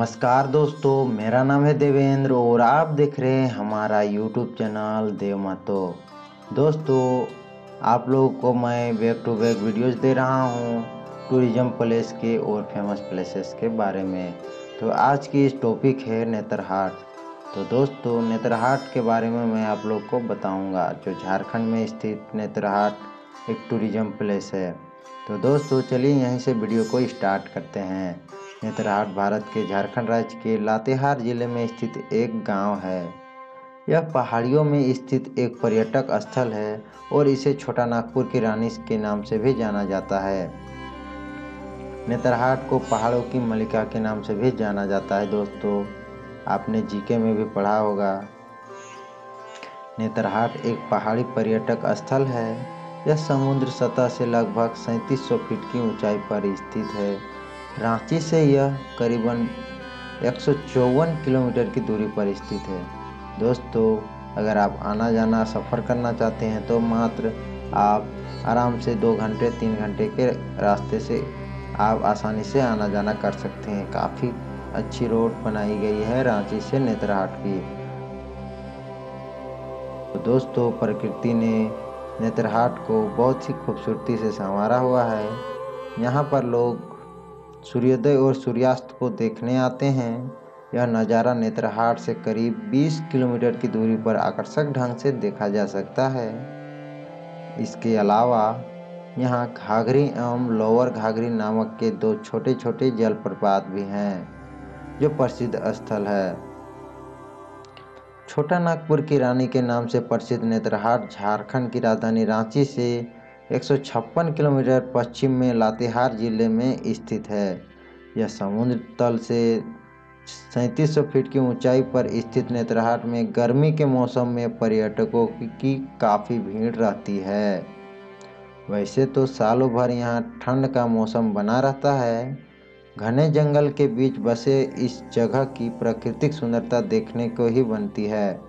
नमस्कार दोस्तों, मेरा नाम है देवेंद्र और आप देख रहे हैं हमारा यूट्यूब चैनल देव महतो दोस्तों, आप लोगों को मैं बैक टू बैक वीडियोस दे रहा हूँ टूरिज़्म प्लेस के और फ़ेमस प्लेसेस के बारे में। तो आज की इस टॉपिक है नेत्रहाट। तो दोस्तों, नेत्रहाट के बारे में मैं आप लोग को बताऊँगा, जो झारखंड में स्थित नेत्रहाट एक टूरिज़्म प्लेस है। तो दोस्तों, चलिए यहीं से वीडियो को स्टार्ट करते हैं। नेतरहाट भारत के झारखंड राज्य के लातेहार ज़िले में स्थित एक गाँव है। यह पहाड़ियों में स्थित एक पर्यटक स्थल है और इसे छोटा नागपुर की रानी के नाम से भी जाना जाता है। नेतरहाट को पहाड़ों की मलिका के नाम से भी जाना जाता है दोस्तों। आपने जीके में भी पढ़ा होगा। नेतरहाट एक पहाड़ी पर्यटक स्थल है। यह समुद्र सतह से लगभग सैंतीस फीट की ऊंचाई पर स्थित है। रांची से यह करीबन एक सौ चौवन किलोमीटर की दूरी पर स्थित है। दोस्तों, अगर आप आना जाना सफ़र करना चाहते हैं तो मात्र आप आराम से दो घंटे, तीन घंटे के रास्ते से आप आसानी से आना जाना कर सकते हैं। काफ़ी अच्छी रोड बनाई गई है रांची से नेत्रहाट की। तो दोस्तों, प्रकृति ने नेत्रहाट को बहुत ही खूबसूरती से संवारा हुआ है। यहाँ पर लोग सूर्योदय और सूर्यास्त को देखने आते हैं। यह नज़ारा नेत्रहाट से करीब 20 किलोमीटर की दूरी पर आकर्षक ढंग से देखा जा सकता है। इसके अलावा, यहाँ घाघरी एवं लोअर घाघरी नामक के दो छोटे छोटे जलप्रपात भी हैं, जो प्रसिद्ध स्थल है। छोटा नागपुर की रानी के नाम से प्रसिद्ध नेत्रहाट झारखंड की राजधानी रांची से 156 किलोमीटर पश्चिम में लातेहार ज़िले में स्थित है। यह समुद्र तल से सैंतीस फीट की ऊंचाई पर स्थित नेत्रहाट में गर्मी के मौसम में पर्यटकों की काफ़ी भीड़ रहती है। वैसे तो सालों भर यहाँ ठंड का मौसम बना रहता है। घने जंगल के बीच बसे इस जगह की प्राकृतिक सुंदरता देखने को ही बनती है।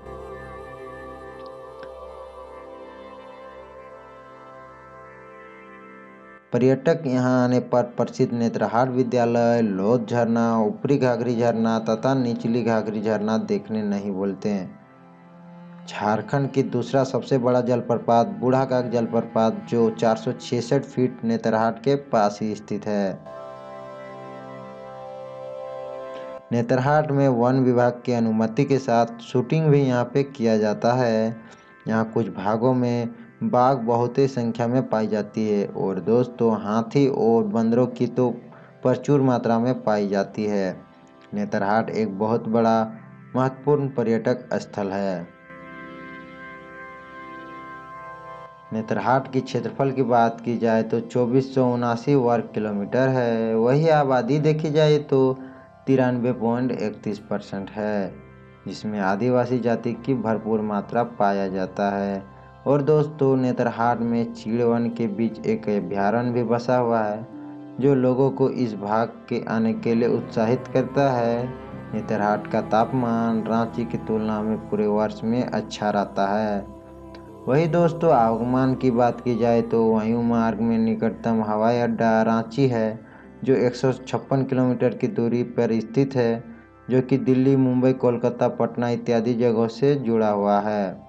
पर्यटक यहाँ आने पर प्रसिद्ध नेत्रहाट विद्यालय, लोध झरना, ऊपरी घाघरी झरना तथा निचली घाघरी झरना देखने नहीं बोलते हैं। झारखंड की दूसरा सबसे बड़ा जलप्रपात बूढ़ाकाक जलप्रपात, जो चार फीट नेत्रहाट के पास ही स्थित है। नेत्रहाट में वन विभाग की अनुमति के साथ शूटिंग भी यहाँ पे किया जाता है। यहाँ कुछ भागों में बाघ बहुत ही संख्या में पाई जाती है और दोस्तों, हाथी और बंदरों की तो प्रचुर मात्रा में पाई जाती है। नेतरहाट एक बहुत बड़ा, महत्वपूर्ण पर्यटक स्थल है। नेतरहाट की क्षेत्रफल की बात की जाए तो चौबीस वर्ग किलोमीटर है। वही आबादी देखी जाए तो तिरानवे पॉइंट इकतीस परसेंट है, जिसमें आदिवासी जाति की भरपूर मात्रा पाया जाता है। और दोस्तों, नेतरहाट में चीड़वन के बीच एक अभ्यारण्य भी बसा हुआ है, जो लोगों को इस भाग के आने के लिए उत्साहित करता है। नेतरहाट का तापमान रांची की तुलना में पूरे वर्ष में अच्छा रहता है। वही दोस्तों, आगमन की बात की जाए तो वायु मार्ग में निकटतम हवाई अड्डा रांची है, जो एक सौ छप्पन किलोमीटर की दूरी पर स्थित है, जो कि दिल्ली, मुंबई, कोलकाता, पटना इत्यादि जगहों से जुड़ा हुआ है।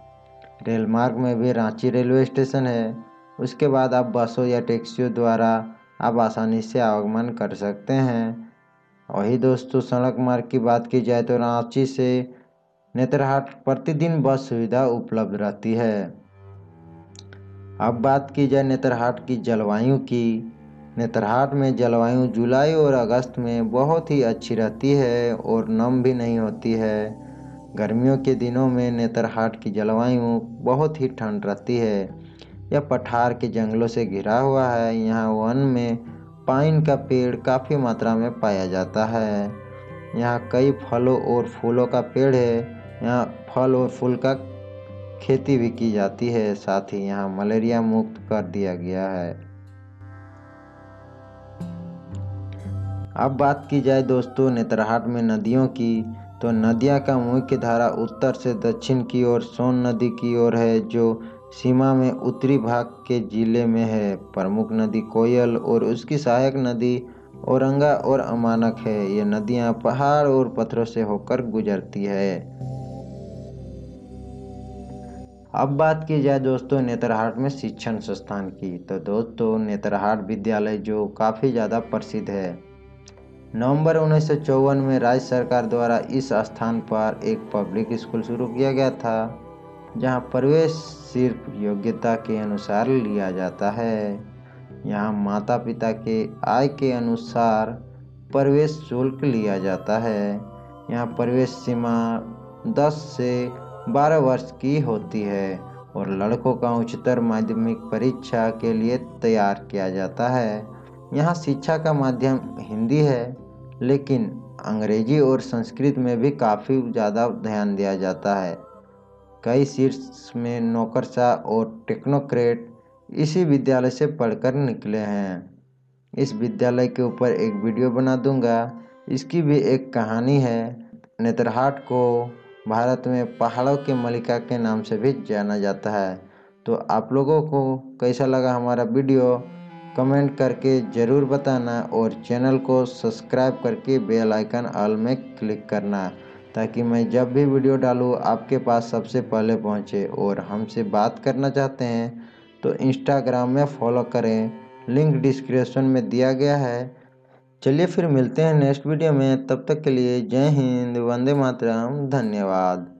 रेल मार्ग में भी रांची रेलवे स्टेशन है। उसके बाद आप बसों या टैक्सियों द्वारा आप आसानी से आवागमन कर सकते हैं। वही दोस्तों, सड़क मार्ग की बात की जाए तो रांची से नेत्रहाट प्रतिदिन बस सुविधा उपलब्ध रहती है। अब बात की जाए नेत्रहाट की जलवायु की। नेत्रहाट में जलवायु जुलाई और अगस्त में बहुत ही अच्छी रहती है और नम भी नहीं होती है। गर्मियों के दिनों में नेतरहाट की जलवायु बहुत ही ठंड रहती है। यह पठार के जंगलों से घिरा हुआ है। यहाँ वन में पाइन का पेड़ काफ़ी मात्रा में पाया जाता है। यहाँ कई फलों और फूलों का पेड़ है। यहाँ फल और फूल का खेती भी की जाती है। साथ ही यहाँ मलेरिया मुक्त कर दिया गया है। अब बात की जाए दोस्तों नेतरहाट में नदियों की तो नदिया का मुख्य धारा उत्तर से दक्षिण की ओर सोन नदी की ओर है, जो सीमा में उत्तरी भाग के ज़िले में है। प्रमुख नदी कोयल और उसकी सहायक नदी औरंगा और अमानक है। ये नदियाँ पहाड़ और पत्थरों से होकर गुजरती है। अब बात की जाए दोस्तों नेत्रहाट में शिक्षण संस्थान की। तो दोस्तों नेत्रहाट विद्यालय जो काफ़ी ज़्यादा प्रसिद्ध है। नवंबर उन्नीस सौ चौवन में राज्य सरकार द्वारा इस स्थान पर एक पब्लिक स्कूल शुरू किया गया था, जहाँ प्रवेश सिर्फ़ योग्यता के अनुसार लिया जाता है। यहाँ माता पिता के आय के अनुसार प्रवेश शुल्क लिया जाता है। यहाँ प्रवेश सीमा 10 से 12 वर्ष की होती है और लड़कों का उच्चतर माध्यमिक परीक्षा के लिए तैयार किया जाता है। यहाँ शिक्षा का माध्यम हिंदी है, लेकिन अंग्रेज़ी और संस्कृत में भी काफ़ी ज़्यादा ध्यान दिया जाता है। कई शीर्ष में नौकरशाह और टेक्नोक्रेट इसी विद्यालय से पढ़कर निकले हैं। इस विद्यालय के ऊपर एक वीडियो बना दूँगा। इसकी भी एक कहानी है। नेत्रहाट को भारत में पहाड़ों के मलिका के नाम से भी जाना जाता है। तो आप लोगों को कैसा लगा हमारा वीडियो? कमेंट करके ज़रूर बताना और चैनल को सब्सक्राइब करके बेल आइकन ऑल में क्लिक करना, ताकि मैं जब भी वीडियो डालूँ, आपके पास सबसे पहले पहुँचे। और हमसे बात करना चाहते हैं तो इंस्टाग्राम में फॉलो करें। लिंक डिस्क्रिप्शन में दिया गया है। चलिए फिर मिलते हैं नेक्स्ट वीडियो में। तब तक के लिए जय हिंद, वंदे मातरम। धन्यवाद।